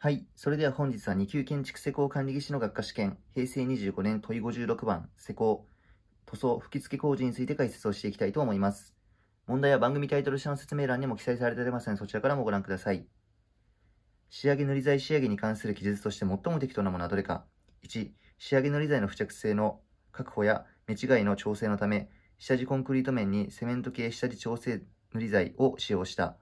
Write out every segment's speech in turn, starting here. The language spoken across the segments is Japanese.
はい。それでは本日は2級建築施工管理技師の学科試験、平成25年問い56番、施工、塗装、吹き付け工事について解説をしていきたいと思います。問題は番組タイトル下の説明欄にも記載されておりますので、そちらからもご覧ください。仕上げ塗り剤仕上げに関する記述として最も適当なものはどれか。1、仕上げ塗り剤の付着性の確保や目違いの調整のため、下地コンクリート面にセメント系下地調整塗り剤を使用した。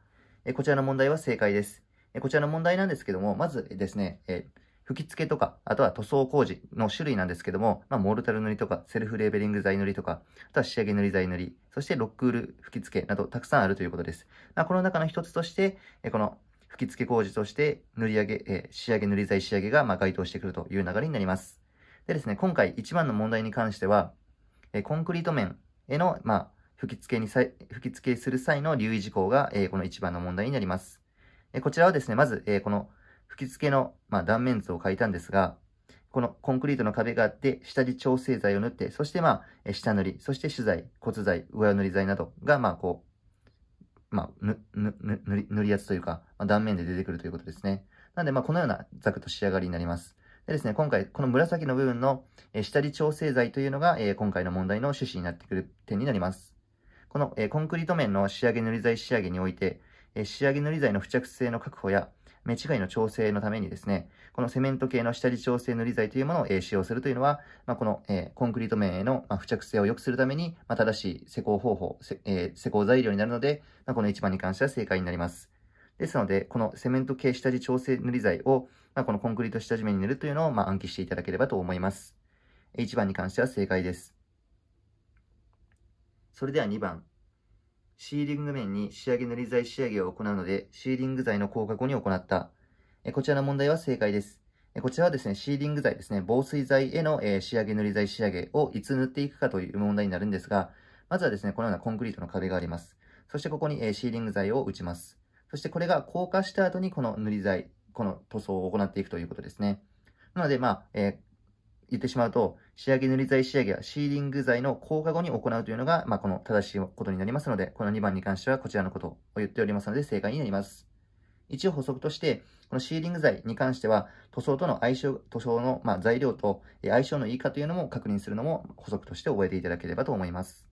こちらの問題は正解です。こちらの問題なんですけども、まずですね、え吹き付けとか、あとは塗装工事の種類なんですけども、まあ、モルタル塗りとか、セルフレーベリング剤塗りとか、あとは仕上げ塗り剤塗り、そしてロックール吹き付けなどたくさんあるということです。まあ、この中の一つとして、えこの吹き付け工事として塗り上げ、え仕上げ塗り剤仕上げがま該当してくるという流れになります。でですね、今回一番の問題に関しては、えコンクリート面への、まあ、吹き付けに吹き付けする際の留意事項が、えこの一番の問題になります。えこちらはですね、まず、えこの吹き付けの、まあ、断面図を書いたんですが、このコンクリートの壁があって、下地調整剤を塗って、そしてまあ、下塗り、そして主材、骨材、上塗り剤などが、まあこう、まあ、ぬ、ぬ、ぬ、塗り、塗りやつというか、まあ、断面で出てくるということですね。なので、まあ、このようなザクと仕上がりになります。でですね、今回、この紫の部分の下地調整剤というのが、え今回の問題の趣旨になってくる点になります。この、えコンクリート面の仕上げ塗り剤仕上げにおいて、仕上げ塗り剤の付着性の確保や、目違いの調整のためにですね、このセメント系の下地調整塗り剤というものを、え使用するというのは、まあ、この、えコンクリート面への、ま付着性を良くするために、まあ、正しい施工方法、え施工材料になるので、まあ、この1番に関しては正解になります。ですので、このセメント系下地調整塗り剤を、ま、このコンクリート下地面に塗るというのを、ま、暗記していただければと思います。1番に関しては正解です。それでは2番。シーリング面に仕上げ塗り剤仕上げを行うので、シーリング剤の効果後に行った。えこちらの問題は正解です。こちらはですね、シーリング剤ですね、防水剤へのえ仕上げ塗り剤仕上げをいつ塗っていくかという問題になるんですが、まずはですね、このようなコンクリートの壁があります。そしてここにえシーリング剤を打ちます。そしてこれが硬化した後にこの塗り剤、この塗装を行っていくということですね。なので、まあ、え言ってしまうと、仕上げ塗り剤仕上げはシーリング剤の効果後に行うというのが、まあ、この正しいことになりますので、この2番に関してはこちらのことを言っておりますので、正解になります。一応補足として、このシーリング剤に関しては、塗装との相性、塗装の、まあ、材料と相性のいいかというのも確認するのも補足として覚えていただければと思います。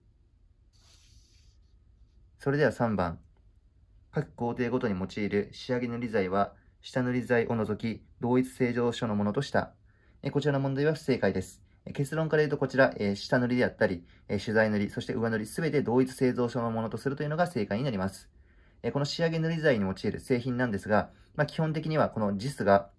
それでは3番。各工程ごとに用いる仕上げ塗り剤は、下塗り剤を除き、同一正常書のものとした。こちらの問題は不正解です。結論から言うとこちらえ、下塗りであったりえ、取材塗り、そして上塗り、すべて同一製造所のものとするというのが正解になります。えこの仕上げ塗り剤に用いる製品なんですが、まあ、基本的にはこの JIS が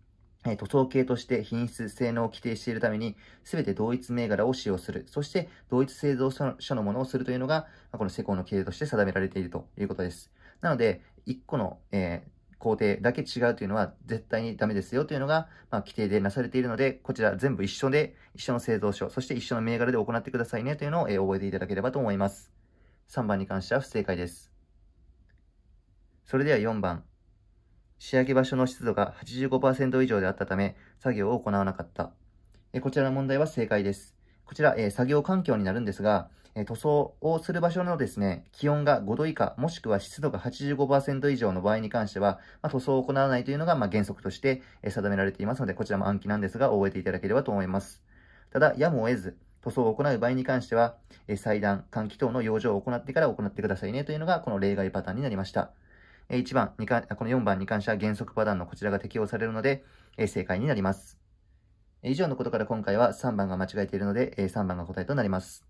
え塗装系として品質、性能を規定しているために、すべて同一銘柄を使用する。そして、同一製造所のものをするというのが、まこの施工の経営として定められているということです。なので、1個の、えー工程だけ違うというのは絶対にダメですよというのが、まあ、規定でなされているので、こちら全部一緒で、一緒の製造所、そして一緒の銘柄で行ってくださいねというのを、え覚えていただければと思います。3番に関しては不正解です。それでは4番。仕上げ場所の湿度が85%以上であったため、作業を行わなかった。えこちらの問題は正解です。こちら、え作業環境になるんですが、え塗装をする場所のですね、気温が5度以下、もしくは湿度が85%以上の場合に関しては、まあ、塗装を行わないというのが、まあ、原則として、え定められていますので、こちらも暗記なんですが、覚えていただければと思います。ただ、やむを得ず、塗装を行う場合に関しては、え裁断、換気等の養生を行ってから行ってくださいねというのが、この例外パターンになりました。1番にか、この4番に関しては原則パターンのこちらが適用されるので、え正解になります。以上のことから今回は3番が間違えているので、3番が答えとなります。